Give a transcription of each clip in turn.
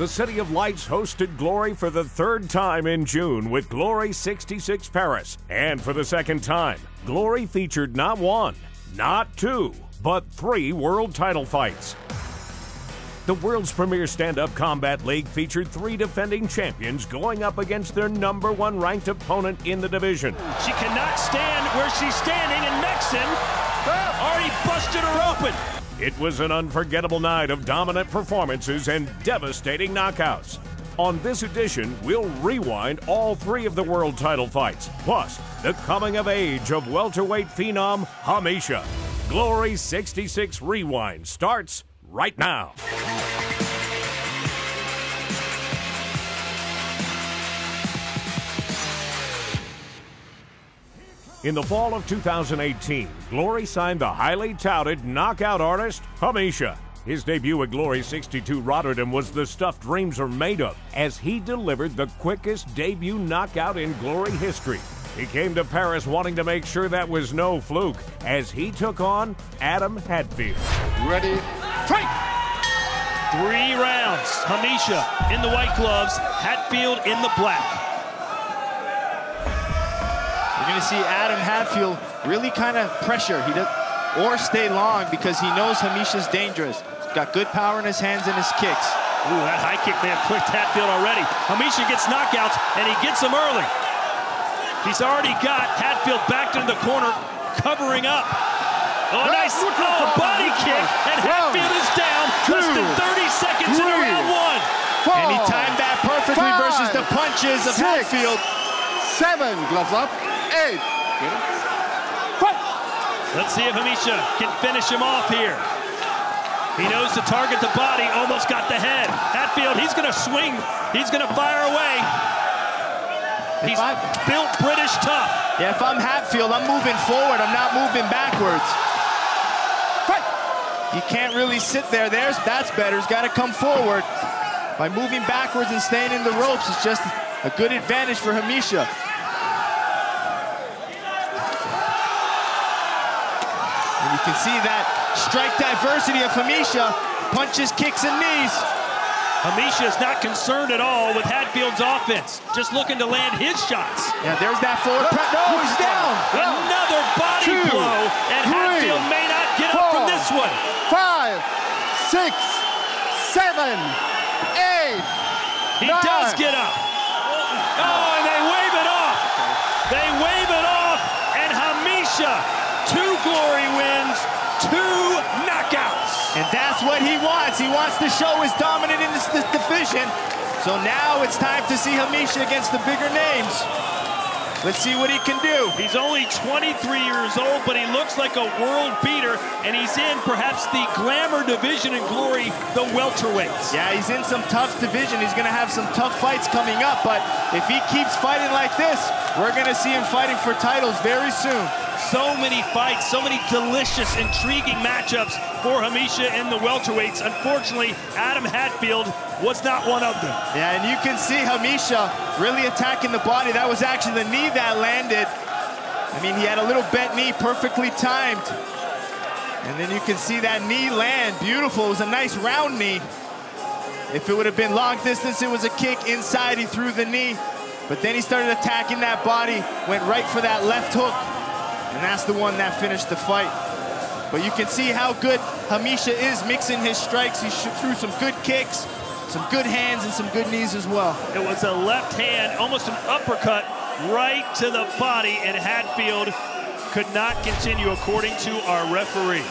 The City of Lights hosted Glory for the third time in June with Glory 66 Paris. And for the second time, Glory featured not one, not two, but three world title fights. The world's premier stand up combat league featured three defending champions going up against their number one ranked opponent in the division. She cannot stand where she's standing, and Meksen already busted her open. It was an unforgettable night of dominant performances and devastating knockouts. On this edition, we'll rewind all three of the world title fights, plus the coming of age of welterweight phenom Hamicha. Glory 66 Rewind starts right now. In the fall of 2018, Glory signed the highly touted knockout artist Hamicha. His debut at Glory 62 Rotterdam was the stuff dreams are made of, as he delivered the quickest debut knockout in Glory history. He came to Paris wanting to make sure that was no fluke, as he took on Adam Hatfield. Ready, fight! Three rounds. Hamicha in the white gloves, Hatfield in the black. You're going to see Adam Hatfield really kind of pressure. He does, or stay long because he knows Hamicha's dangerous. He's got good power in his hands and his kicks. Ooh, that high kick man, clicked Hatfield already. Hamicha gets knockouts, and he gets them early. He's already got Hatfield backed into the corner, covering up. Oh, oh nice oh, body kick, and Hatfield is down less than 30 seconds into round one. and he timed that perfectly versus the punches of Hatfield. Seven, gloves up eight. Let's see if Hamicha can finish him off here. He knows to target the body, almost got the head. Hatfield, he's going to swing. He's going to fire away. He's built British tough. Yeah, if I'm Hatfield, I'm moving forward. I'm not moving backwards. Fight. You can't really sit there. There's That's better. He's got to come forward. By moving backwards and staying in the ropes, it's just a good advantage for Hamicha. And you can see that strike diversity of Hamicha. Punches, kicks, and knees. Hamicha is not concerned at all with Hatfield's offense. Just looking to land his shots. Yeah, there's that forward press. No, he's down. Another body Two, blow, and three, Hatfield may not get four, up from this one. Five, six, seven, eight, He nine. does get up. Oh, and they wave it off. They wave it off, and Hamicha two glory wins, two knockouts. And that's what he wants. He wants to show his dominant in this, this division. So now it's time to see Hamicha against the bigger names. Let's see what he can do. He's only 23 years old, but he looks like a world beater, and he's in perhaps the glamour division in glory, the welterweights. Yeah, he's in some tough division. He's going to have some tough fights coming up, but if he keeps fighting like this, we're going to see him fighting for titles very soon. So many fights, so many delicious, intriguing matchups for Hamicha in the welterweights. Unfortunately, Adam Hatfield was not one of them. Yeah, and you can see Hamicha really attacking the body. That was actually the knee that landed. I mean, he had a little bent knee, perfectly timed. And then you can see that knee land, beautiful. It was a nice round knee. If it would have been long distance, it was a kick inside, he threw the knee. But then he started attacking that body, went right for that left hook. And that's the one that finished the fight. But you can see how good Hamicha is mixing his strikes. He threw some good kicks, some good hands, and some good knees as well. It was a left hand, almost an uppercut, right to the body, and Hatfield could not continue according to our referee.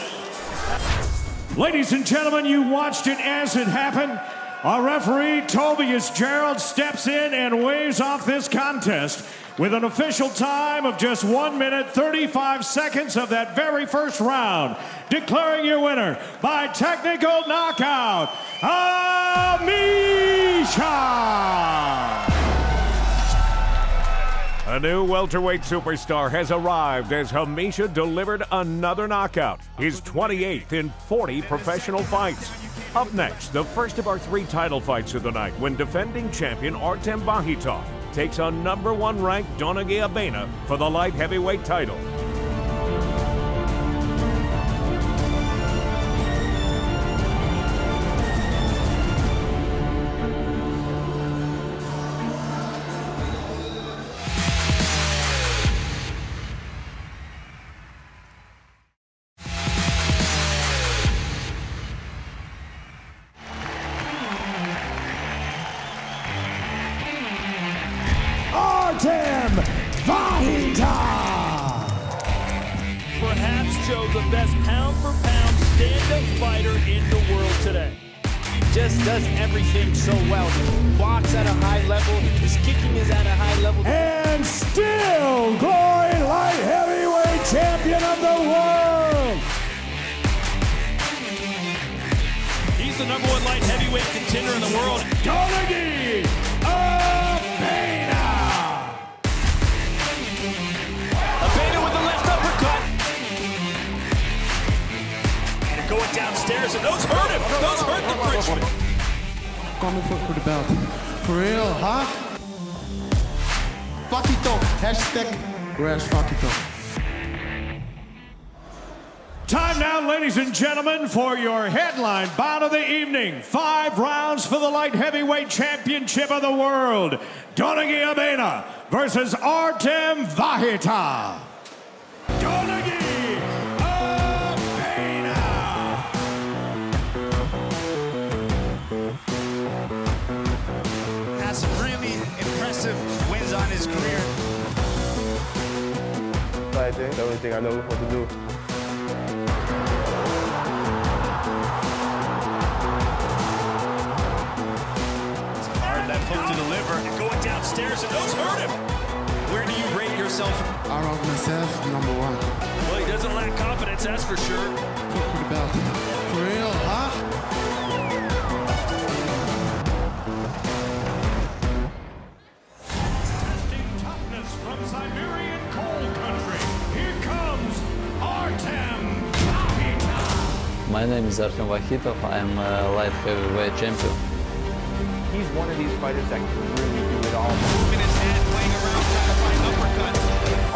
Ladies and gentlemen, you watched it as it happened. Our referee, Tobias Gerald, steps in and waves off this contest with an official time of just 1 minute 35 seconds of that very first round, declaring your winner by technical knockout, Hamicha! A new welterweight superstar has arrived as Hamicha delivered another knockout, his 28th in 40 professional fights. Up next, the first of our three title fights of the night when defending champion Artem Vakhitov takes on number one ranked Donegi Abena for the light heavyweight title. Championship of the world. Donegi Abena versus Artem Vakhitov. Donegi Abena. Has some really impressive wins on his career. Fighting, the only thing I know what to do. Downstairs, and those hurt him. Where do you rate yourself? I rock myself, number one. Well, he doesn't lack confidence, that's for sure. For, for the belt. For real, huh? Testing toughness from Siberian coal country. Here comes Artem Vakhitov. My name is Artem Vakhitov. I'm a light heavyweight champion. He's one of these fighters that can really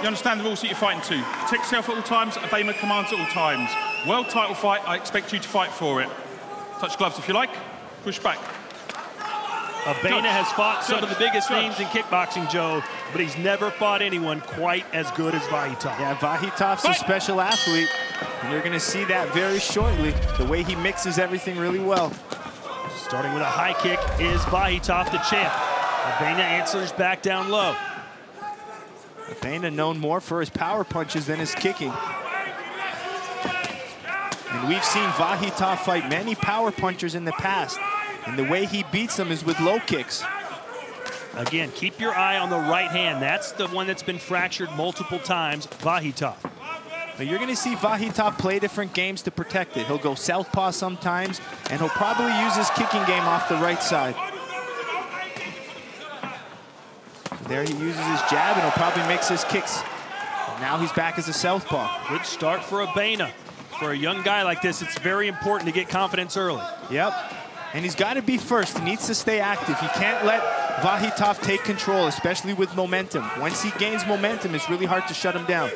you understand the rules that you're fighting to. Protect yourself at all times, obey my commands at all times. World title fight, I expect you to fight for it. Touch gloves if you like. Push back. Abena has fought some of the biggest Judge. names in kickboxing, Joe, but he's never fought anyone quite as good as Vakhitov. Yeah, Vakhitov's a special athlete. And you're going to see that very shortly, the way he mixes everything really well. Starting with a high kick is Vakhitov, the champ. Abena answers back down low. Dana known more for his power punches than his kicking. And we've seen Vakhitov fight many power punchers in the past. And the way he beats them is with low kicks. Again, keep your eye on the right hand. That's the one that's been fractured multiple times, Vakhitov. But you're going to see Vakhitov play different games to protect it. He'll go southpaw sometimes, and he'll probably use his kicking game off the right side. There he uses his jab, and he'll probably mix his kicks. Now he's back as a southpaw. Good start for Abena. For a young guy like this, it's very important to get confidence early. Yep. And he's got to be first. He needs to stay active. He can't let Vakhitov take control, especially with momentum. Once he gains momentum, it's really hard to shut him down.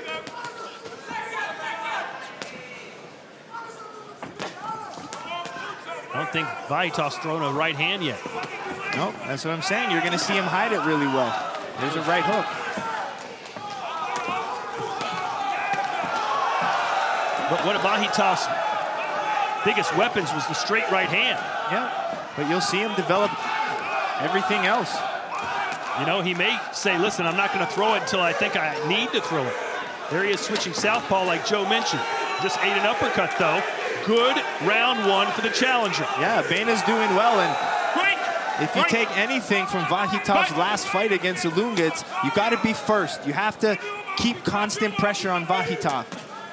I don't think Vakhitov's thrown a right hand yet. No, that's what I'm saying. You're going to see him hide it really well. There's a right hook. But one of Vakhitov's biggest weapons was the straight right hand. Yeah, but you'll see him develop everything else. You know, he may say, listen, I'm not going to throw it until I think I need to throw it. There he is switching southpaw like Joe mentioned. Just ate an uppercut, though. Good round one for the challenger. Yeah, Abena's doing well, and! If you take anything from Vakhitov's last fight against Ilungits, you got to be first. You have to keep constant pressure on Vakhitov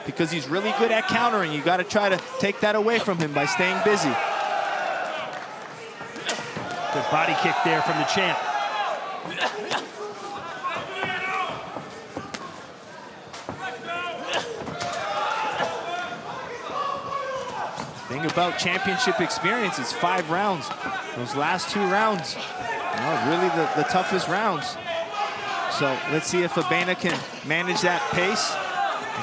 because he's really good at countering. You got to try to take that away from him by staying busy. Good body kick there from the champ. About championship experience is five rounds. Those last two rounds, Oh, really the, the toughest rounds. So let's see if Abena can manage that pace.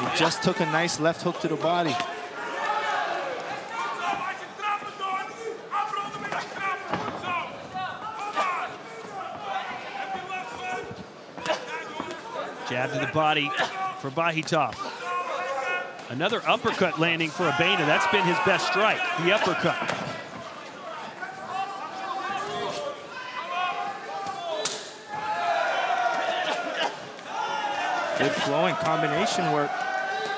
He just took a nice left hook to the body. Jab to the body for Vakhitov. Another uppercut landing for Abena. That's been his best strike, the uppercut. Good flowing combination work.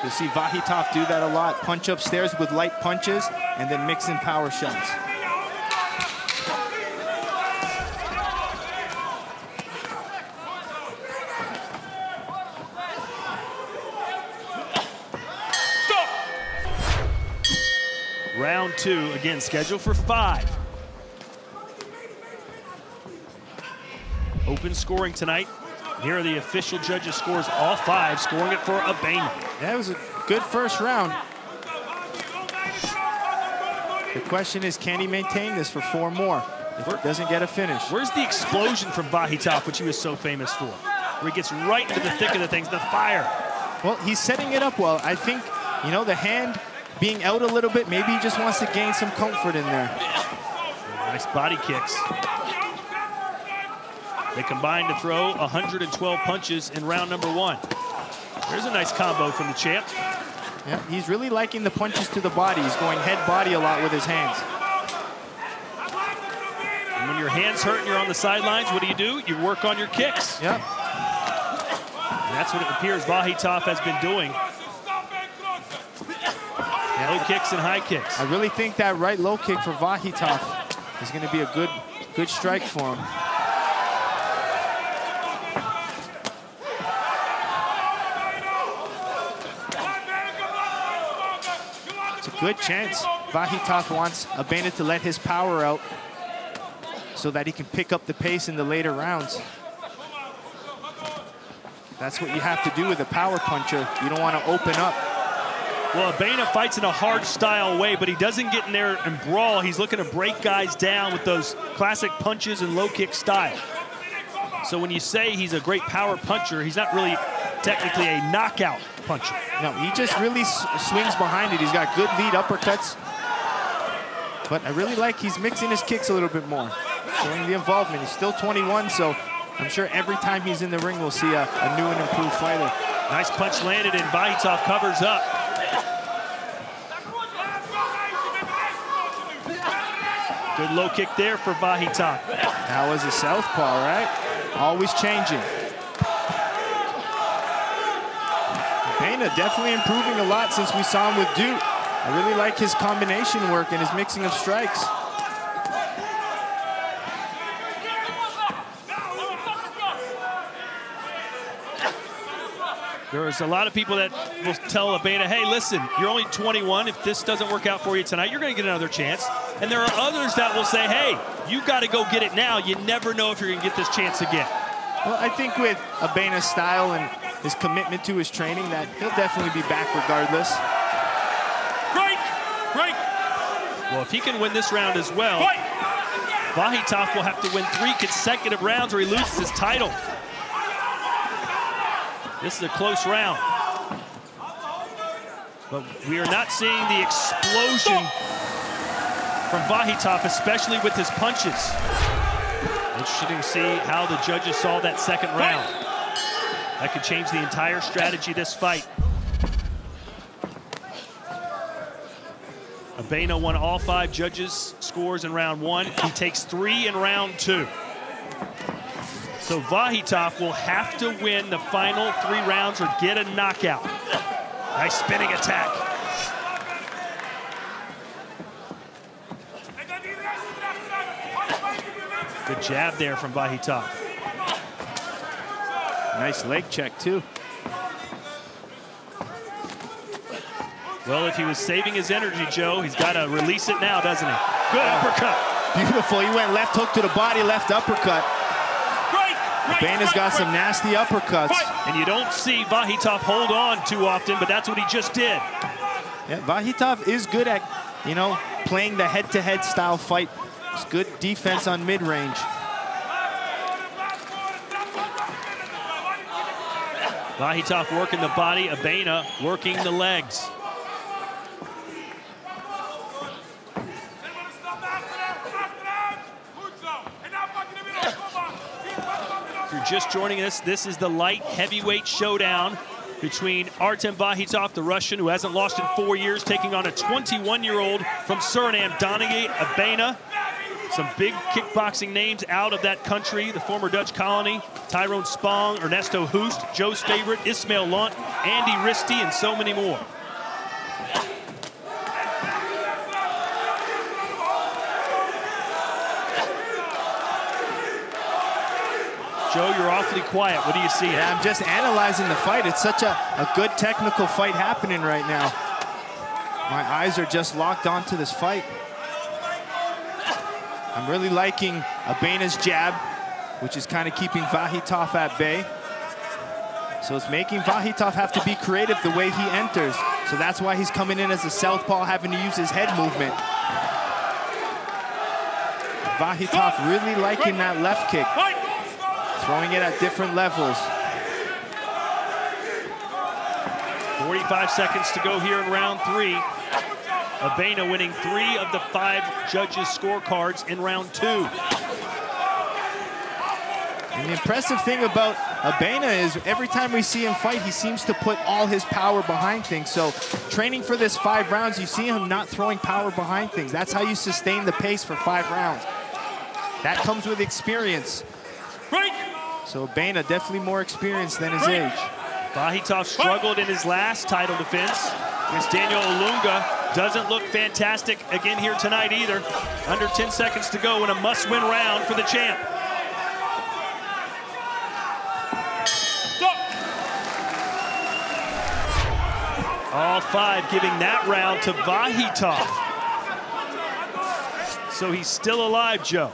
You see Vakhitov do that a lot. Punch upstairs with light punches and then mix in power shots. Round two, again, scheduled for five. Open scoring tonight. Here are the official judges' scores, all five, scoring it for Abena. That was a good first round. The question is, can he maintain this for four more if he doesn't get a finish? Where's the explosion from Vakhitov, which he was so famous for? Where he gets right into the thick of the things, the fire. Well, he's setting it up well. I think, you know, the hand being out a little bit, maybe he just wants to gain some comfort in there. Nice body kicks. They combined to throw 112 punches in round number one. There's a nice combo from the champ. Yeah, he's really liking the punches to the body. He's going head body a lot with his hands. And when your hands hurt and you're on the sidelines, what do you do? You work on your kicks. Yep. And that's what it appears Vakhitov has been doing. Low kicks and high kicks. I really think that right low kick for Vakhitov is going to be a good, good strike for him. It's a good chance. Vakhitov wants Abena to let his power out so that he can pick up the pace in the later rounds. That's what you have to do with a power puncher. You don't want to open up. Well, Abena fights in a hard style way, but he doesn't get in there and brawl. He's looking to break guys down with those classic punches and low kick style. So when you say he's a great power puncher, he's not really technically a knockout puncher. No, he just really swings behind it. He's got good lead uppercuts. But I really like he's mixing his kicks a little bit more, showing the involvement. He's still 21, so I'm sure every time he's in the ring, we'll see a, a new and improved fighter. Nice punch landed, and Vakhitov covers up. Good low kick there for Vakhitov. That was a southpaw, right? Always changing. Abena definitely improving a lot since we saw him with Duke. I really like his combination work and his mixing of strikes. There's a lot of people that will tell Abena, hey, listen, you're only 21. If this doesn't work out for you tonight, you're going to get another chance. And there are others that will say, hey, you got to go get it now. You never know if you're going to get this chance again. Well, I think with Abena's style and his commitment to his training that he'll definitely be back regardless. Break! Break! Well, if he can win this round as well, Fight! Vakhitov will have to win three consecutive rounds or he loses his title. This is a close round. But we are not seeing the explosion from Vakhitov, especially with his punches. Interesting to see how the judges saw that second round. That could change the entire strategy of this fight. Abena won all five judges' scores in round one. He takes three in round two. So Vakhitov will have to win the final three rounds or get a knockout. Nice spinning attack. Jab there from Vakhitov. Nice leg check, too. Well, if he was saving his energy, Joe, he's got to release it now, doesn't he? Good uppercut. Beautiful. He went left hook to the body, left uppercut. Abena's got some nasty uppercuts. And you don't see Vakhitov hold on too often, but that's what he just did. Yeah, Vakhitov is good at, you know, playing the head-to-head -head style fight. It's good defense on mid-range. Vakhitov working the body, Abena working the legs. If you're just joining us, this is the light heavyweight showdown between Artem Vakhitov, the Russian who hasn't lost in four years, taking on a 21-year-old from Suriname, Donegi Abena. Some big kickboxing names out of that country, the former Dutch colony, Tyrone Spong, Ernesto Hoost, Joe's favorite, Ismael Londt, Andy Ristie, and so many more. Joe, you're awfully quiet. What do you see? Yeah, I'm just analyzing the fight. It's such a, a good technical fight happening right now. My eyes are just locked onto this fight. I'm really liking Abena's jab, which is kind of keeping Vakhitov at bay. So it's making Vakhitov have to be creative the way he enters. So that's why he's coming in as a southpaw, having to use his head movement. Vakhitov really liking that left kick. Throwing it at different levels. 45 seconds to go here in round three. Abena winning three of the five judges' scorecards in round two. And the impressive thing about Abena is every time we see him fight, he seems to put all his power behind things. So training for this five rounds, you see him not throwing power behind things. That's how you sustain the pace for five rounds. That comes with experience. Break. So Abena definitely more experienced than his Break. age. Vakhitov struggled in his last title defense against Daniel Ilunga. Doesn't look fantastic again here tonight either. Under 10 seconds to go in a must-win round for the champ. All five giving that round to Vakhitov. So he's still alive, Joe.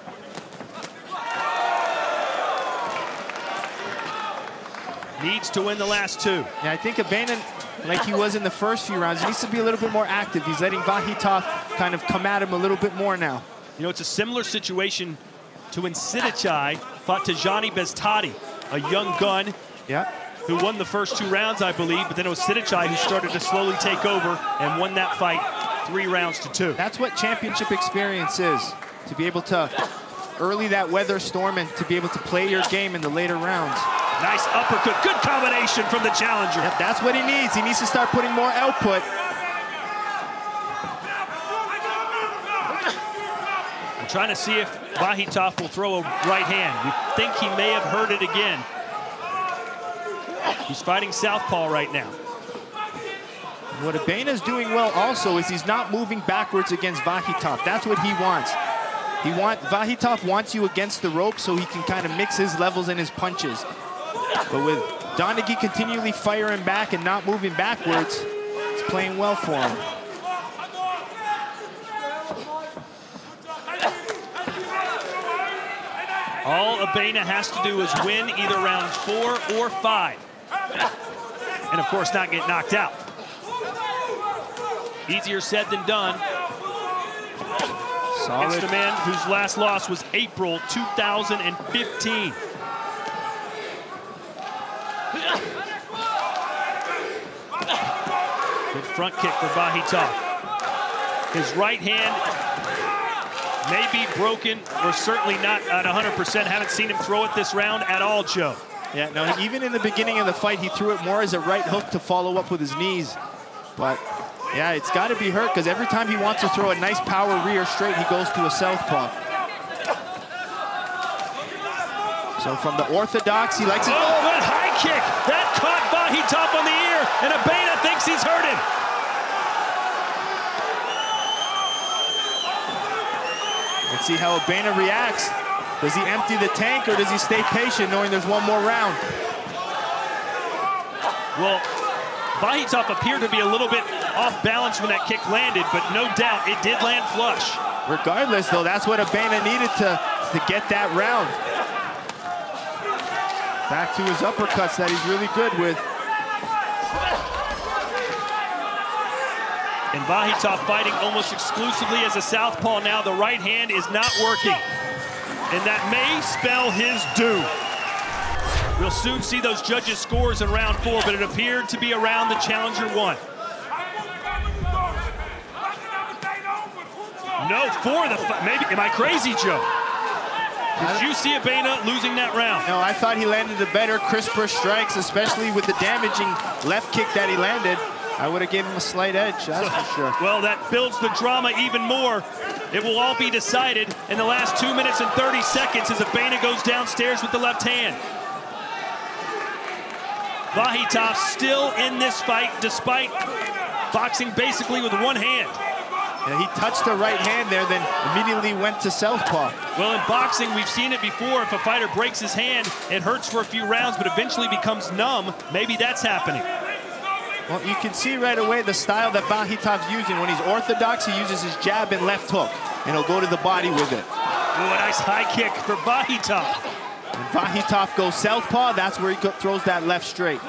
Needs to win the last two. Yeah, I think Abena, like he was in the first few rounds, He needs to be a little bit more active. He's letting Vakhitov kind of come at him a little bit more now. You know, it's a similar situation to when Sitthichai fought Tyjani Beztati, a young gun yeah. who won the first two rounds, I believe, but then it was Sitthichai who started to slowly take over and won that fight three rounds to two. That's what championship experience is, to be able to early that weather storm and to be able to play your game in the later rounds. Nice uppercut. Good combination from the challenger. Yep, that's what he needs. He needs to start putting more output. I'm trying to see if Vakhitov will throw a right hand. We think he may have heard it again. He's fighting southpaw right now. What Abena's doing well also is he's not moving backwards against Vakhitov. That's what he wants. He want Vakhitov wants you against the rope so he can kind of mix his levels and his punches. But with Donegi continually firing back and not moving backwards, it's playing well for him. All Abena has to do is win either round four or five. And of course, not get knocked out. Easier said than done. Solid. Against a man whose last loss was April 2015. Good front kick for Vakhitov. His right hand may be broken or certainly not at 100%. Haven't seen him throw it this round at all, Joe. Yeah, no, even in the beginning of the fight, he threw it more as a right hook to follow up with his knees. But yeah, it's got to be hurt because every time he wants to throw a nice power rear straight, he goes to a southpaw. So from the orthodox, he likes it. Oh, kick. That caught Vakhitov on the ear, and Abena thinks he's hurt him. Let's see how Abena reacts. Does he empty the tank or does he stay patient knowing there's one more round? Well, Vakhitov appeared to be a little bit off balance when that kick landed, but no doubt it did land flush. Regardless, though, that's what Abena needed to, to get that round. Back to his uppercuts that he's really good with. And Vakhitov fighting almost exclusively as a southpaw now. The right hand is not working. And that may spell his doom. We'll soon see those judges' scores in round four, but it appeared to be around the challenger one. No, for the maybe. Am I crazy, Joe? Did you see Abena losing that round? No, I thought he landed the better, crisper strikes, especially with the damaging left kick that he landed. I would have given him a slight edge, that's for sure. Well, that builds the drama even more. It will all be decided in the last two minutes and 30 seconds as Abena goes downstairs with the left hand. Vakhitov still in this fight despite boxing basically with one hand. Yeah, he touched the right hand there, then immediately went to southpaw. Well, in boxing, we've seen it before. If a fighter breaks his hand, it hurts for a few rounds, but eventually becomes numb. Maybe that's happening. Well, you can see right away the style that Vakhitov's using. When he's orthodox, he uses his jab and left hook, and he'll go to the body with it. Ooh, a nice high kick for Vakhitov. When Vakhitov goes southpaw, that's where he throws that left straight.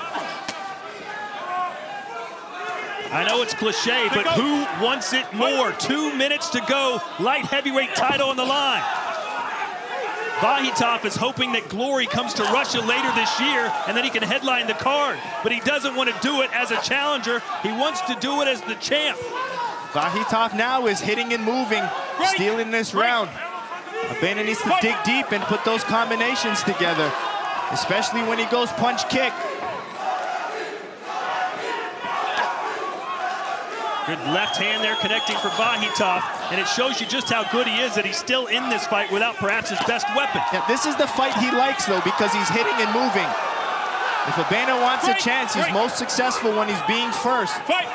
I know it's cliche, but who wants it more? Two minutes to go, light heavyweight title on the line. Vakhitov is hoping that Glory comes to Russia later this year and then he can headline the card. But he doesn't want to do it as a challenger. He wants to do it as the champ. Vakhitov now is hitting and moving, stealing this round. Abena needs to dig deep and put those combinations together, especially when he goes punch Good left hand there connecting for Vakhitov, and it shows you just how good he is that he's still in this fight without perhaps his best weapon. Yeah, this is the fight he likes, though, because he's hitting and moving. If Abena wants fight, a chance, he's fight. most successful when he's being first. Fight.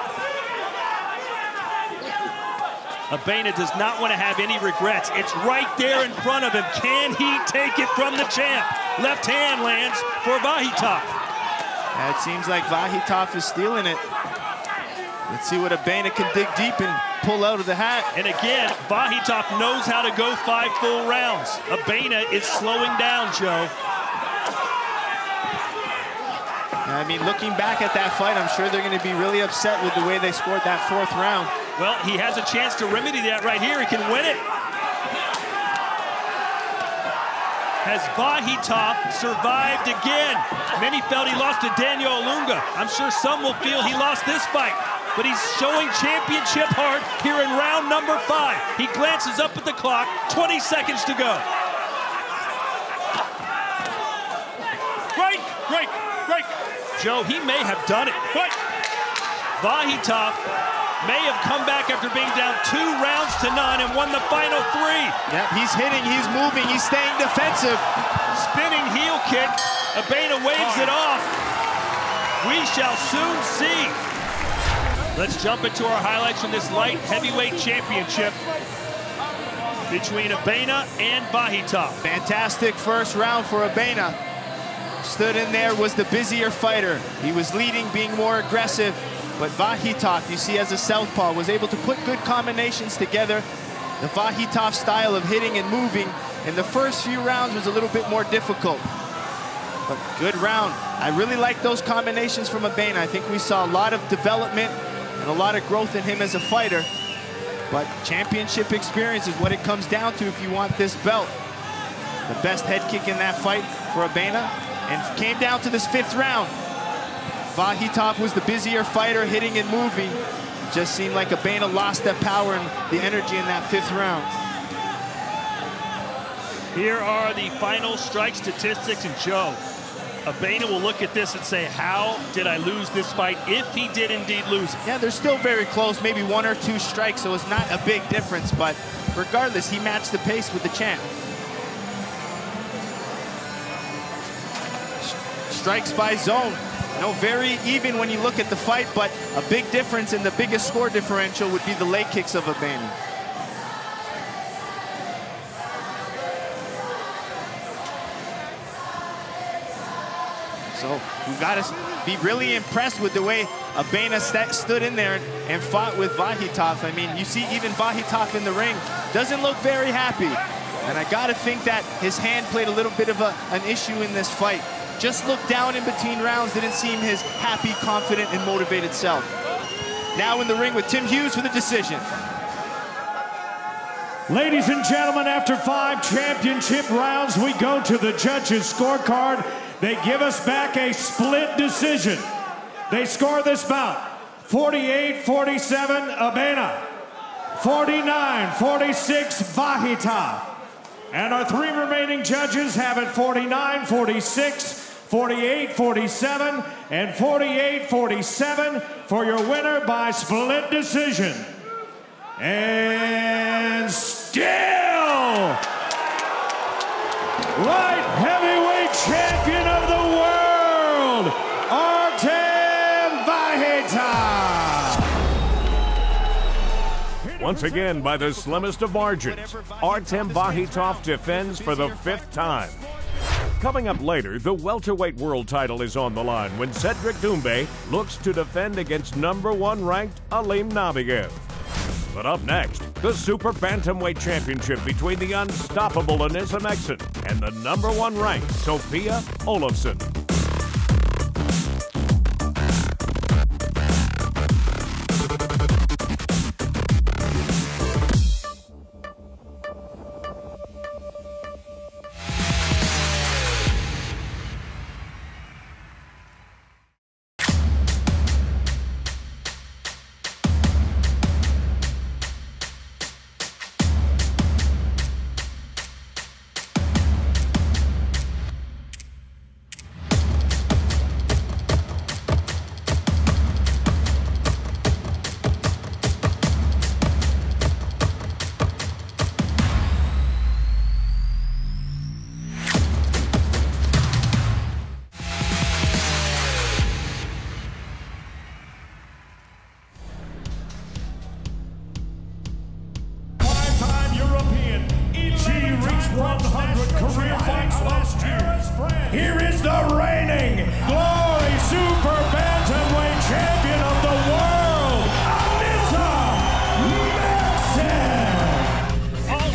Abena does not want to have any regrets. It's right there in front of him. Can he take it from the champ? Left hand lands for Vakhitov. Yeah, it seems like Vakhitov is stealing it. Let's see what Abena can dig deep and pull out of the hat. And again, Vakhitov knows how to go five full rounds. Abena is slowing down, Joe. I mean, looking back at that fight, I'm sure they're going to be really upset with the way they scored that fourth round. Well, he has a chance to remedy that right here. He can win it. Has Vakhitov survived again? Many felt he lost to Daniel Ilunga. I'm sure some will feel he lost this fight but he's showing championship heart here in round number five. He glances up at the clock, 20 seconds to go. Break, break, break. Joe, he may have done it. Fight. Vakhitov may have come back after being down two rounds to none and won the final three. Yeah, he's hitting, he's moving, he's staying defensive. Spinning heel kick. Abena waves it off. We shall soon see. Let's jump into our highlights from this light heavyweight championship between Abena and Vakhitov. Fantastic first round for Abena. Stood in there, was the busier fighter. He was leading, being more aggressive. But Vakhitov, you see as a southpaw, was able to put good combinations together. The Vakhitov style of hitting and moving in the first few rounds was a little bit more difficult. But good round. I really like those combinations from Abena. I think we saw a lot of development and a lot of growth in him as a fighter. But championship experience is what it comes down to if you want this belt. The best head kick in that fight for Abena and came down to this fifth round. Vakhitov was the busier fighter, hitting and moving. just seemed like Abena lost that power and the energy in that fifth round. Here are the final strike statistics, and Joe, Abena will look at this and say, how did I lose this fight if he did indeed lose Yeah, they're still very close, maybe one or two strikes, so it's not a big difference, but regardless, he matched the pace with the champ. Strikes by zone. Know, very even when you look at the fight, but a big difference in the biggest score differential would be the leg kicks of Abena. So we got to be really impressed with the way Abena st stood in there and fought with Vakhitov. I mean, you see even Vakhitov in the ring doesn't look very happy. And I got to think that his hand played a little bit of a, an issue in this fight. Just looked down in between rounds, didn't seem his happy, confident, and motivated self. Now in the ring with Tim Hughes for the decision. Ladies and gentlemen, after five championship rounds, we go to the judges' scorecard. They give us back a split decision. They score this bout 48 47 Abena, 49 46 Vakhitov. And our three remaining judges have it 49 46, 48 47, and 48 47 for your winner by split decision. And still, light heavyweight champion of the world, Artem Vakhitov. Once again, by the slimmest of margins, Artem Vakhitov defends for the fifth time. Coming up later, the welterweight world title is on the line when Cedric Doumbé looks to defend against number one ranked Alim Nabiev. But up next, the Super Bantamweight Championship between the unstoppable Anissa Meksen and the number one ranked Sofia Olofsson.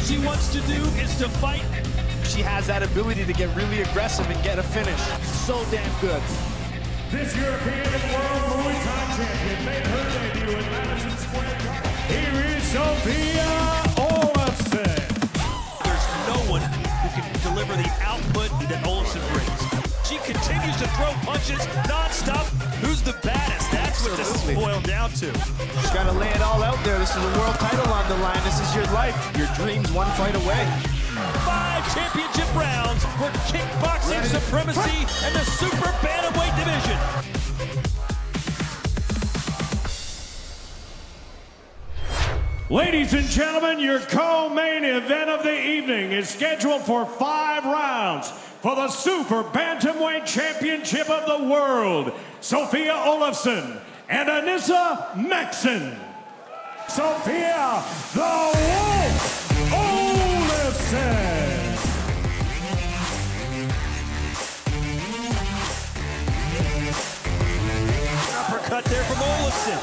She wants to do is to fight. She has that ability to get really aggressive and get a finish. So damn good. This European and world Muay Thai champion made her debut in Madison Square Garden. Here is Sofia Olofsson. There's no one who can deliver the output that Olofsson brings. She continues to throw punches nonstop. Who's the baddest? That's what this is boiled down to. Just gotta lay it all out there. This is a world title on the line. This is your life. Your dreams one fight away. Five championship rounds for kickboxing Ready. supremacy and the super bantamweight division. Ladies and gentlemen, your co-main event of the evening is scheduled for five rounds for the Super Bantamweight Championship of the World. Sofia Olofsson and Anissa Meksen. Sofia the Wolf Olofsson. Uppercut there from Olofsson.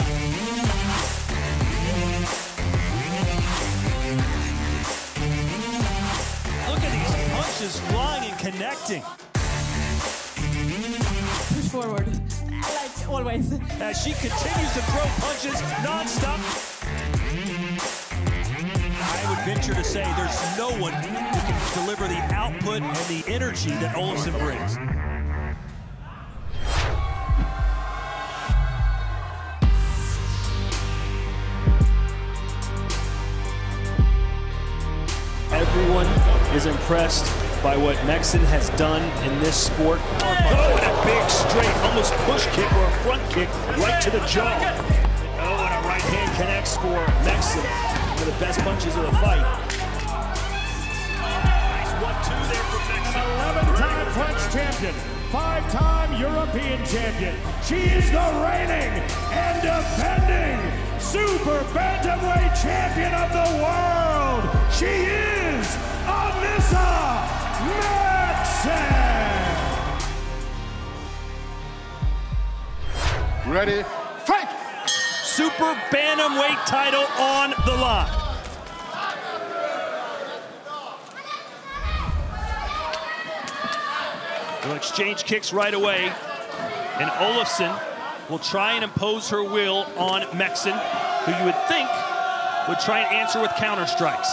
Look at these punches flying and connecting. Push forward. Like always. As she continues to throw punches nonstop. I would venture to say there's no one who can deliver the output and the energy that Olofsson brings. Everyone is impressed by what Meksen has done in this sport. Oh, and a big straight, almost push kick or a front kick right to the jaw. Oh, and a right hand connects for Meksen. One of the best punches of the fight. Nice one-two there for Meksen. 11-time French champion, five-time European champion. She is the reigning and defending Super Bantamweight Champion of the world. She is Anissa Meksen. Ready, fight! Super Bantamweight title on the line. They'll exchange kicks right away. And Olofsson will try and impose her will on Meksen, who you would think would try and answer with counter strikes.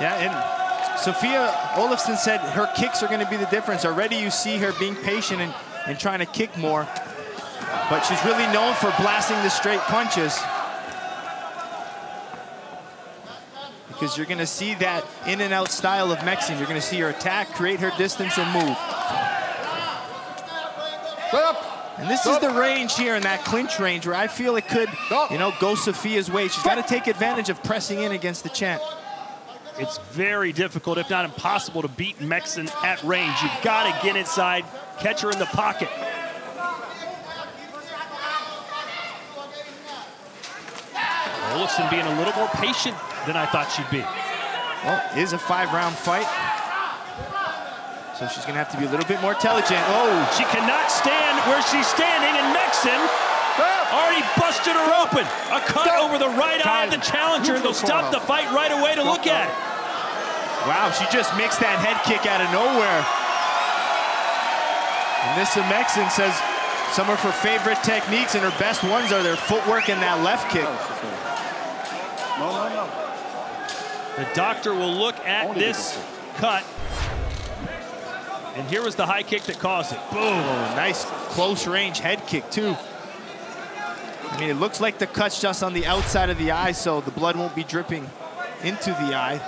Yeah, and Sofia Olofsson said her kicks are going to be the difference. Already you see her being patient and, and trying to kick more. But she's really known for blasting the straight punches. Because you're going to see that in and out style of Meksen. You're going to see her attack, create her distance, and move. And this is the range here in that clinch range where I feel it could, you know, go Sofia's way. She's got to take advantage of pressing in against the champ. It's very difficult, if not impossible, to beat Meksen at range. You've got to get inside, catch her in the pocket. Olofsson being a little more patient than I thought she'd be. Well, it is a five-round fight. So she's gonna have to be a little bit more intelligent. Oh! She cannot stand where she's standing, and Meksen already busted her open. A cut over the right eye of the challenger. And they'll stop the fight right away to look at it. Wow, she just mixed that head kick out of nowhere. And Nissa Meksen says some of her favorite techniques and her best ones are their footwork and that left kick. No, no, no. The doctor will look at this cut. And here was the high kick that caused it. Boom. Oh, nice close range head kick too. I mean, it looks like the cut's just on the outside of the eye, so the blood won't be dripping into the eye.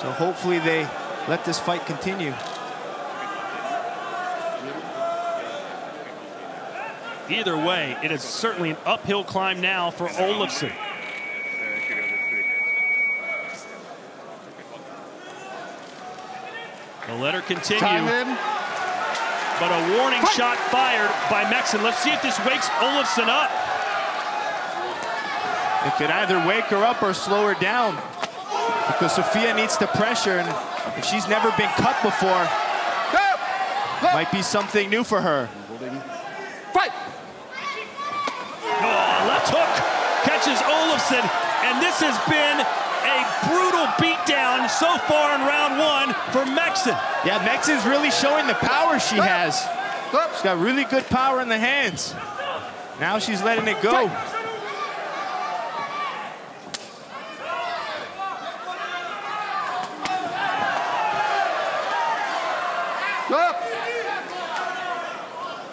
So hopefully they let this fight continue. Either way, it is certainly an uphill climb now for Olofsson. They'll let her continue. But a warning shot fired by Meksen. Let's see if this wakes Olofsson up. It could either wake her up or slow her down because Sofia needs the pressure, and if she's never been cut before, might be something new for her. Fight! Oh, left hook catches Olofsson, and this has been a brutal beatdown so far in round one for Meksen. Yeah, Meksen's really showing the power she has. She's got really good power in the hands. Now she's letting it go.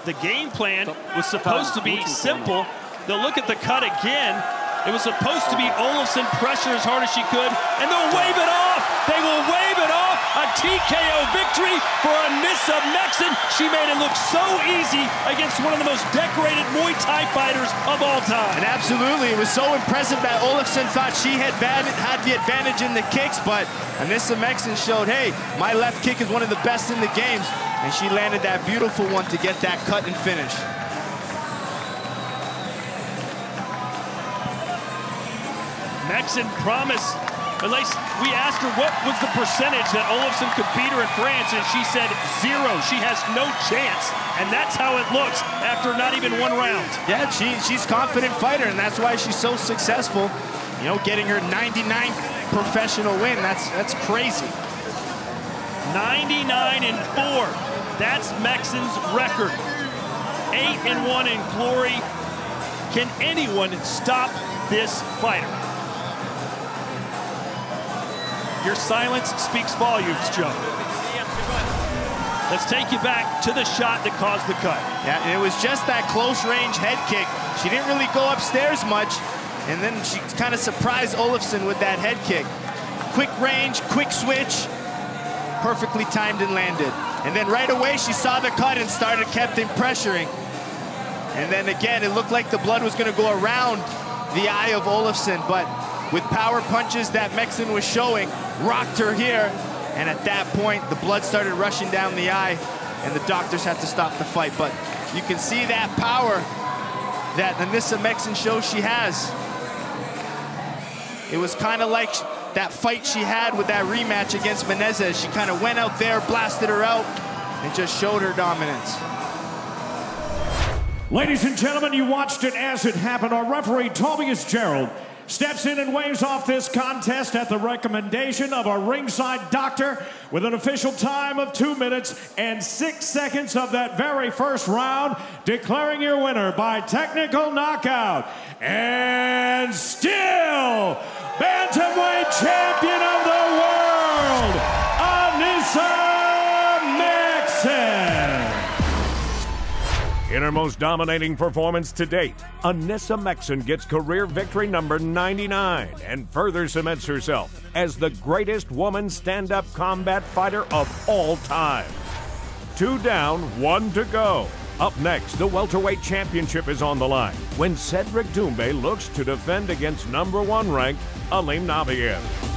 The game plan was supposed to be simple. They'll look at the cut again. It was supposed to be Olofsson pressure as hard as she could, and they'll wave it off. They will wave it off. A TKO victory for Anissa Meksen. She made it look so easy against one of the most decorated Muay Thai fighters of all time. And absolutely, it was so impressive that Olofsson thought she had bad, had the advantage in the kicks, but Anissa Meksen showed, hey, my left kick is one of the best in the games, and she landed that beautiful one to get that cut and finish. Meksen promised, at least we asked her what was the percentage that Olofsson could beat her in France, and she said zero. She has no chance, and that's how it looks after not even one round. Yeah, she, she's confident fighter, and that's why she's so successful. You know, getting her 99th professional win, that's, that's crazy. 99 and 4. That's Meksen's record. 8 and 1 in glory. Can anyone stop this fighter? Your silence speaks volumes, Joe. Let's take you back to the shot that caused the cut. Yeah, it was just that close range head kick. She didn't really go upstairs much, and then she kind of surprised Olofsson with that head kick. Quick range, quick switch, perfectly timed and landed. And then right away she saw the cut and started kept him pressuring. And then again, it looked like the blood was gonna go around the eye of Olofsson, but with power punches that Meksen was showing, rocked her here. And at that point, the blood started rushing down the eye and the doctors had to stop the fight. But you can see that power that Anissa Meksen shows she has. It was kind of like that fight she had with that rematch against Menezes. She kind of went out there, blasted her out, and just showed her dominance. Ladies and gentlemen, you watched it as it happened. Our referee, Tobias Gerald, steps in and waves off this contest at the recommendation of a ringside doctor with an official time of two minutes and six seconds of that very first round, declaring your winner by technical knockout and still bantamweight champion of the world. In her most dominating performance to date, Anissa Meksen gets career victory number 99 and further cements herself as the greatest woman stand up combat fighter of all time. Two down, one to go. Up next, the welterweight championship is on the line when Cedric Doumbé looks to defend against number one ranked Alim Nabiev.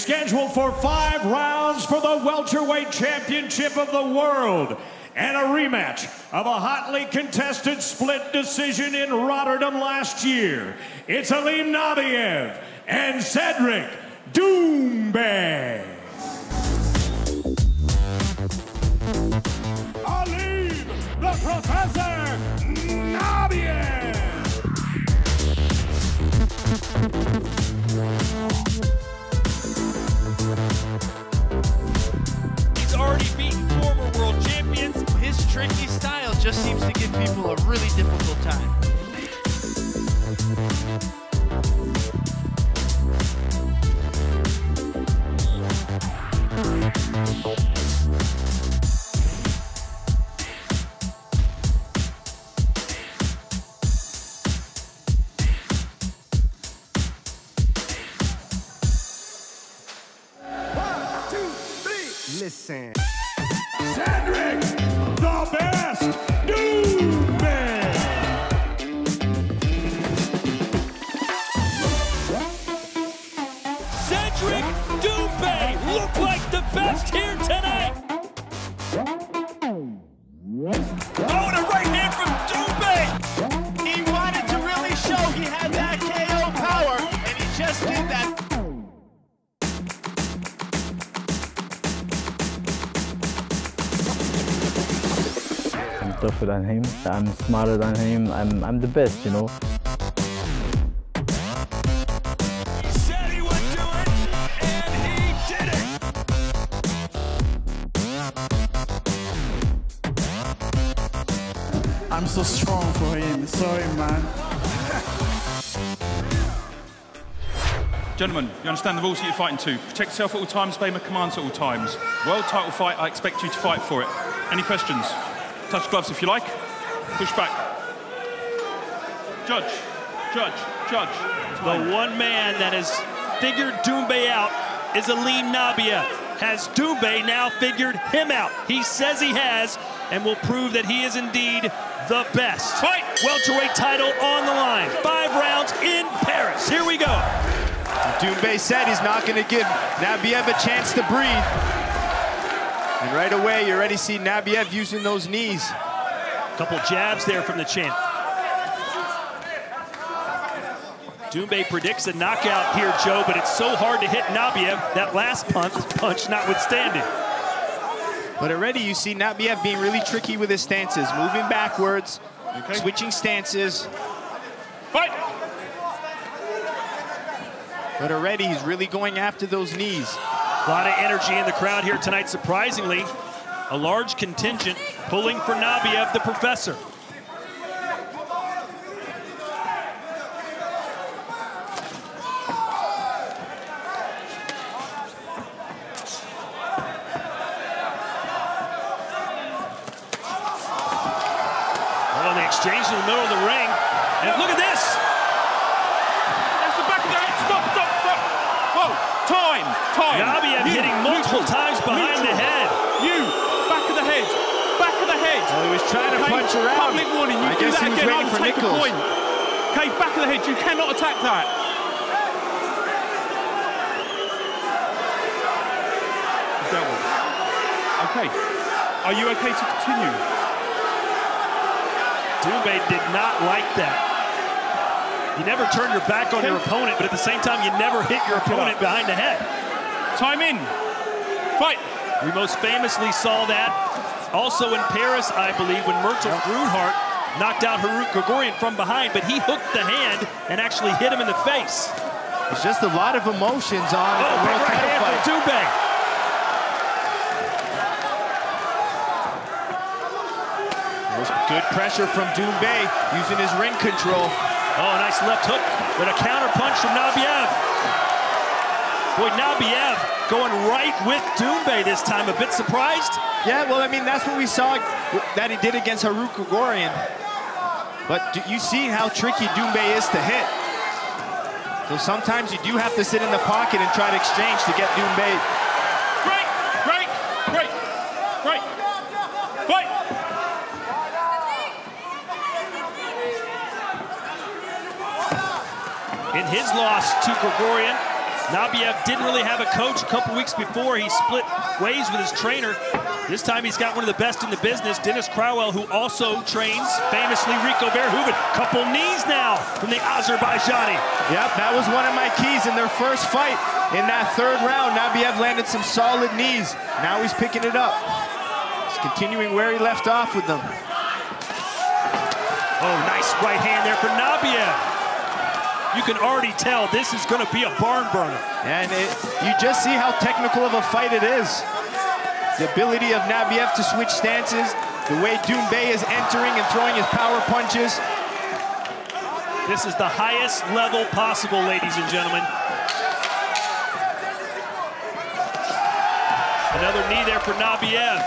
Scheduled for five rounds for the welterweight championship of the world and a rematch of a hotly contested split decision in Rotterdam last year. It's Alim Nabiev and Cedric Doumbé. Alim, the Professor Nabiev. Tricky style just seems to give people a really difficult time. Smarter than him. I'm, I'm the best, you know. Said he would do it, and he did it. I'm so strong for him. Sorry, man. Gentlemen, you understand the rules that you're fighting to. Protect yourself at all times, obey my commands at all times. World title fight, I expect you to fight for it. Any questions? Touch gloves if you like. Push back. Judge, judge, judge. The one man that has figured Doumbé out is Alim Nabiev. Has Doumbé now figured him out? He says he has, and will prove that he is indeed the best. Fight! Welterweight title on the line. Five rounds in Paris. Here we go. Doumbé said he's not going to give Nabiev a chance to breathe. And right away, you already see Nabiev using those knees. Couple jabs there from the champ. Doumbé predicts a knockout here, Joe, but it's so hard to hit Nabiev, that last punch, punch notwithstanding. But already you see Nabiev being really tricky with his stances, moving backwards, switching stances. Fight! But already he's really going after those knees. A lot of energy in the crowd here tonight, surprisingly a large contingent pulling for Nabiev, the professor. exchange in the middle of the ring. And look at this. It's the back of the head. Stop, stop, stop. Whoa, time, time. Nabiev hitting multiple times. Trying to Okay, punch around. Public warning, you I do guess that again, I'll for take a point. Okay, back of the head, you cannot attack that. Dealt. Okay, are you okay to continue? Doumbé did not like that. You never turn your back on your opponent, but at the same time, you never hit your opponent behind the head. Time in. Fight. We most famously saw that also in Paris, I believe, when Murthel Groenhart knocked out Harut Grigorian from behind, but he hooked the hand and actually hit him in the face. It's just a lot of emotions on Oh, the big world right title fight. Doumbé. Good pressure from Doumbé using his ring control. Oh, a nice left hook with a counter punch from Nabiev. Boy, Nabiev going right with Doumbé this time. A bit surprised. Yeah, well, I mean, that's what we saw that he did against Harut Grigorian. But do you see how tricky Doumbé is to hit? So sometimes you do have to sit in the pocket and try to exchange to get Doumbé. Break, break, break, break. Fight. In his loss to Grigorian, Nabiev didn't really have a coach a couple weeks before. He split ways with his trainer. This time he's got one of the best in the business, Dennis Krauweel, who also trains famously Rico Verhoeven. Couple knees now from the Azerbaijani. Yep, that was one of my keys in their first fight. In that third round, Nabiev landed some solid knees. Now he's picking it up. He's continuing where he left off with them. Oh, nice right hand there for Nabiev. You can already tell this is going to be a barn burner. And it, you just see how technical of a fight it is. The ability of Nabiev to switch stances, the way Doumbé is entering and throwing his power punches. This is the highest level possible, ladies and gentlemen. Another knee there for Nabiev.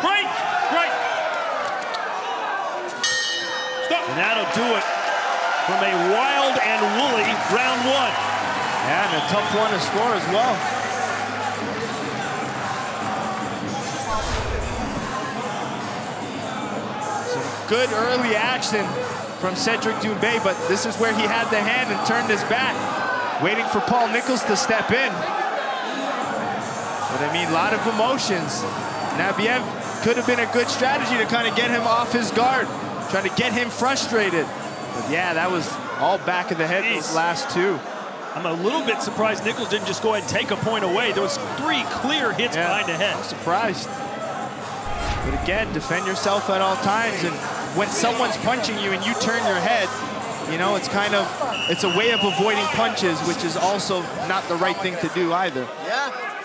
Break, break. Stop. And that'll do it from a wild and woolly round one. And a tough one to score as well. Some good early action from Cedric Doumbé, but this is where he had the hand and turned his back, waiting for Paul Nichols to step in. But I mean, a lot of emotions. Nabiev could have been a good strategy to kind of get him off his guard, trying to get him frustrated. But yeah, that was all back of the head those last two. I'm a little bit surprised Nichols didn't just go ahead and take a point away. There was three clear hits Yeah, behind the head. I'm surprised. But again, defend yourself at all times. And when someone's punching you and you turn your head, you know, it's kind of, it's a way of avoiding punches, which is also not the right thing to do either. Yeah.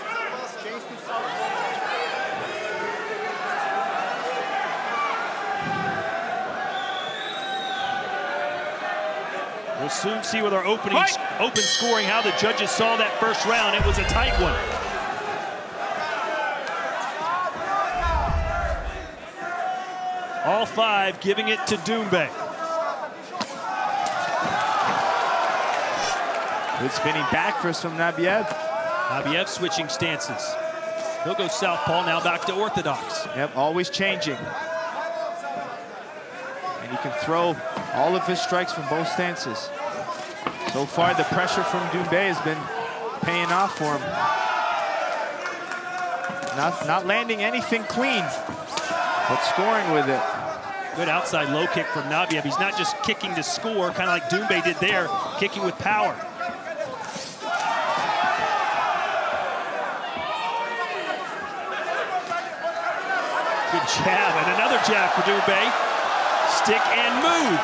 We'll soon see with our opening open scoring how the judges saw that first round. It was a tight one. All five giving it to Doumbé. Good spinning back first from Nabiev. Nabiev switching stances. He'll go southpaw now back to orthodox. Yep, always changing. And he can throw all of his strikes from both stances. So far, the pressure from Doumbé has been paying off for him. Not, not landing anything clean, but scoring with it. Good outside low kick from Nabiev. He's not just kicking to score, kind of like Doumbé did there, kicking with power. Good jab, and another jab for Doumbé. Stick and move.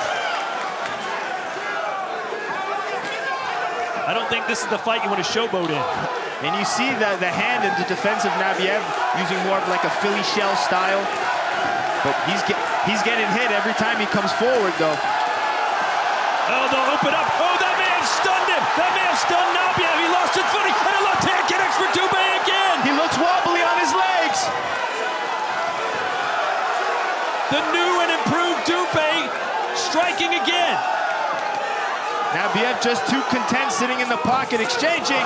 I don't think this is the fight you want to showboat in. And you see the, the hand in the defense of Nabiev using more of like a Philly shell style. But he's, get, he's getting hit every time he comes forward, though. Oh, they'll open up. Oh, that may have stunned him. That may have stunned Nabiev. He lost his footing. And a left hand connects for Doumbé again. He looks wobbly on his legs. The new and improved Nabiev just too content sitting in the pocket, exchanging.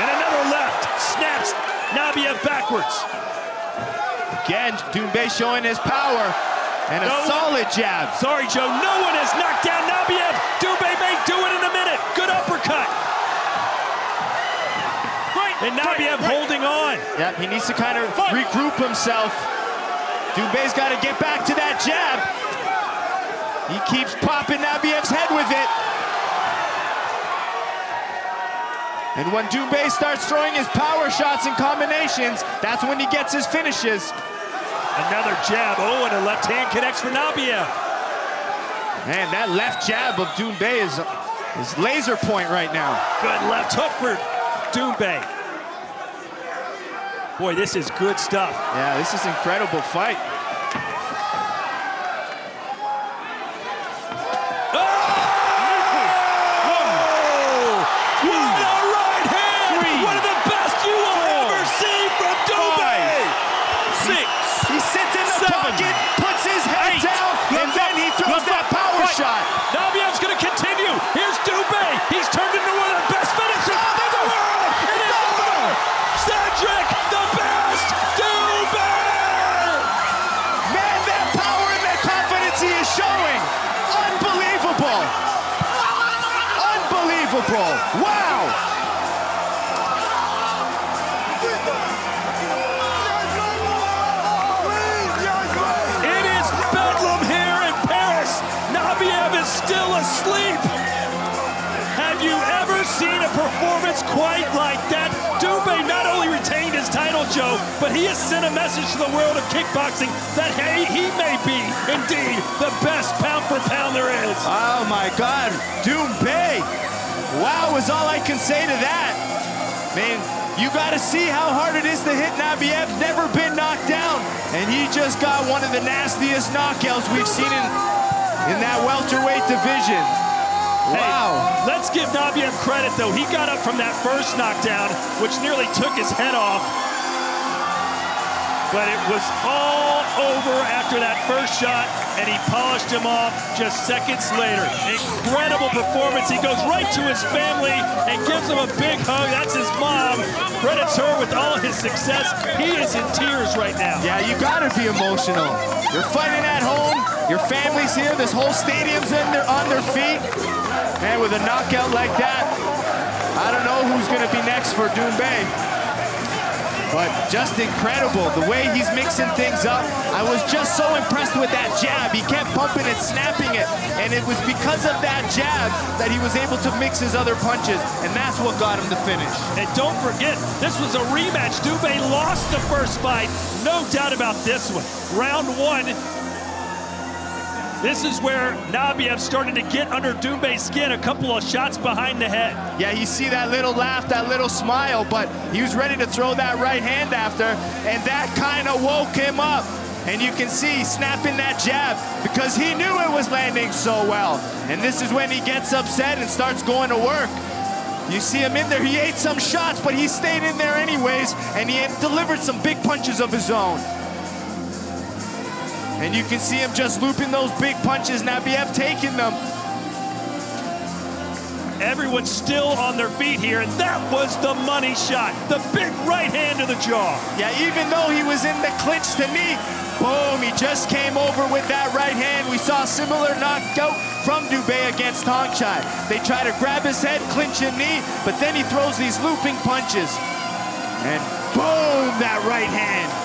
And another left. Snaps Nabiev backwards. Again, Doumbé showing his power. And a No. solid jab. Sorry, Joe. No one has knocked down Nabiev. Doumbé may do it in a minute. Good uppercut. And Nabiev holding on. Yeah, he needs to kind of regroup himself. Doumbé's got to get back to that jab. He keeps popping Nabiev's head with it. And when Doumbé starts throwing his power shots and combinations, that's when he gets his finishes. Another jab. Oh, and a left hand connects for Nabiev. Man, that left jab of Doumbé is, is laser point right now. Good left hook for Doumbé. Boy, this is good stuff. Yeah, this is incredible fight. What a right hand! One of the best you will ever see from Doumbé! Six. He sits in the Seven. pocket, puts his head down, and then he throws that power shot. Nabiev's going to continue. Here's Doumbé. He's turned into one of the best finishers in the world. It is over. Cedric, the best. Doumbé. Man, that power and that confidence he is showing. Unbelievable. Unbelievable. Wow. Joe, but he has sent a message to the world of kickboxing that, hey, he may be indeed the best pound for pound there is. Oh my God, Doumbé. Wow is all I can say to that. Man, you got to see how hard it is to hit Nabiev. Never been knocked down, and he just got one of the nastiest knockouts we've seen in in that welterweight division. Wow. Let's give Nabiev credit, though. He got up from that first knockdown, which nearly took his head off. But it was all over after that first shot, and he polished him off just seconds later. Incredible performance. He goes right to his family and gives them a big hug. That's his mom. Credits her with all his success. He is in tears right now. Yeah, you gotta be emotional. You're fighting at home, your family's here, this whole stadium's in their, on their feet. And with a knockout like that, I don't know who's gonna be next for Doumbé. But just incredible, the way he's mixing things up. I was just so impressed with that jab. He kept pumping and snapping it, and it was because of that jab that he was able to mix his other punches, and that's what got him the finish. And don't forget, this was a rematch. Doumbé lost the first fight. No doubt about this one. Round one. This is where Nabiev started to get under Doumbé's skin, a couple of shots behind the head. Yeah, you see that little laugh, that little smile, but he was ready to throw that right hand after, and that kind of woke him up. And you can see snapping that jab because he knew it was landing so well. And this is when he gets upset and starts going to work. You see him in there, he ate some shots, but he stayed in there anyways, and he delivered some big punches of his own. And you can see him just looping those big punches, Nabiev taking them. Everyone's still on their feet here, and that was the money shot. The big right hand to the jaw. Yeah, even though he was in the clinch to knee, boom, he just came over with that right hand. We saw a similar knockout from Doumbé against Hongchai. They try to grab his head, clinch a knee, but then he throws these looping punches. And boom, that right hand.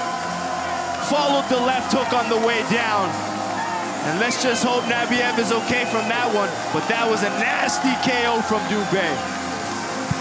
Followed the left hook on the way down. And let's just hope Nabiev is okay from that one. But that was a nasty KO from Doumbé.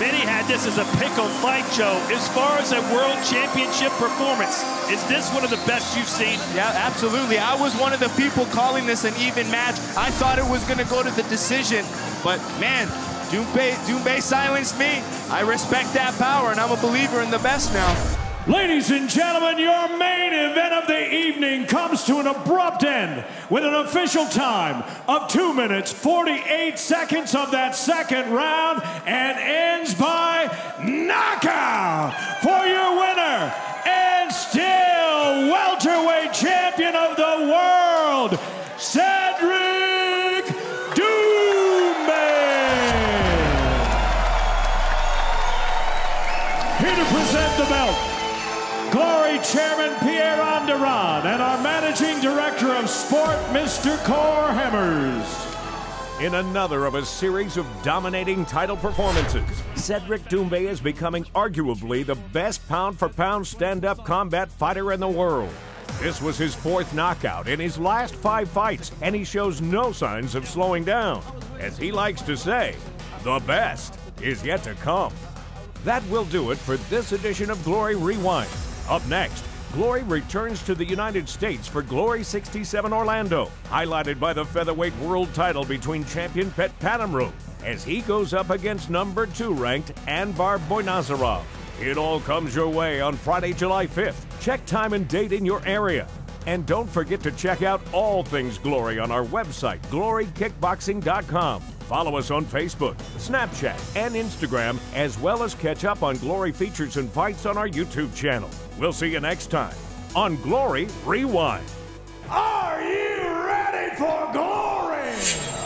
Many had this as a pickle fight, Joe. As far as a world championship performance, is this one of the best you've seen? Yeah, absolutely. I was one of the people calling this an even match. I thought it was going to go to the decision, but man, Doumbé silenced me. I respect that power, and I'm a believer in the best now. Ladies and gentlemen, your main event of the evening comes to an abrupt end with an official time of 2 minutes 48 seconds of that second round and ends by knockout for your winner Chairman Pierre Andurand and our Managing Director of Sport, Mr. Cor Hemmers. In another of a series of dominating title performances, Cedric Doumbé is becoming arguably the best pound for pound stand up combat fighter in the world. This was his fourth knockout in his last five fights, and he shows no signs of slowing down. As he likes to say, the best is yet to come. That will do it for this edition of Glory Rewind. Up next, Glory returns to the United States for Glory 67 Orlando, highlighted by the featherweight world title between champion Petpanomrung as he goes up against number two ranked Anvar Boynazarov. It all comes your way on Friday, July 5th. Check time and date in your area. And don't forget to check out all things Glory on our website, glorykickboxing.com. Follow us on Facebook, Snapchat, and Instagram, as well as catch up on Glory features and fights on our YouTube channel. We'll see you next time on Glory Rewind. Are you ready for glory?